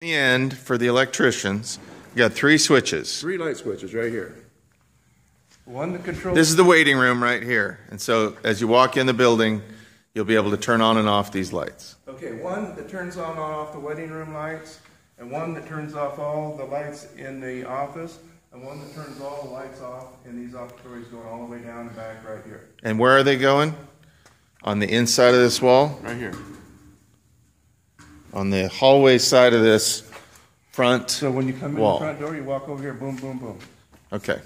the end, for the electricians, you got three switches. Three light switches right here. One that controls. This is the waiting room right here. And so as you walk in the building, you'll be able to turn on and off these lights. Okay, one that turns on and off the waiting room lights, and one that turns off all the lights in the office, and one that turns all the lights off in these offices going all the way down and back right here. And where are they going? On the inside of this wall? Right here. On the hallway side of this front? So when you come in the Wall. front door, you walk over here, boom, boom, boom. Okay.